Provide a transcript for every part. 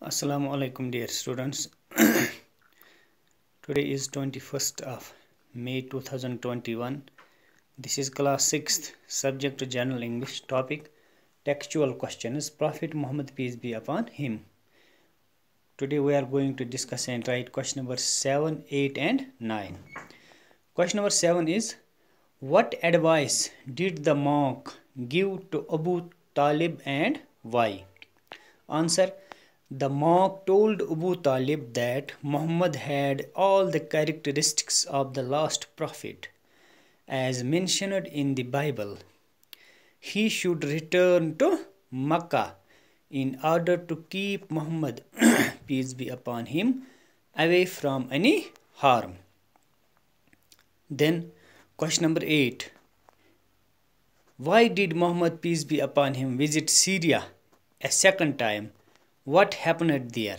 Assalamu alaikum dear students. Today is 21st of May 2021. This is class 6th subject general English topic textual questions Prophet Muhammad peace be upon him. Today we are going to discuss and write question number 7, 8 and 9. Question number 7 is what advice did the monk give to Abu Talib and why? Answer the monk told Abu Talib that Muhammad had all the characteristics of the last prophet as mentioned in the Bible. He should return to Makkah in order to keep Muhammad, peace be upon him, away from any harm. Then, question number 8 Why did Muhammad, peace be upon him, visit Syria a second time? What happened there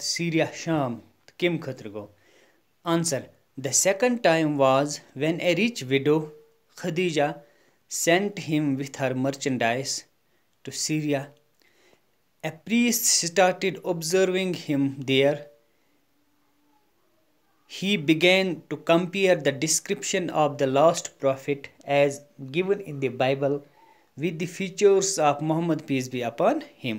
Syria शाम come go answer the second time was when a rich widow Khadija him with her merchandise to Syria. A priest started observing him there he began to compare the description of the lost prophet as given in the Bible with the features of Muhammad peace be upon him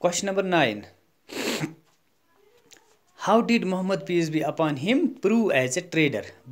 question number nine how did Muhammad peace be upon him prove as a trader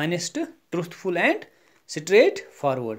honest truthful and straightforward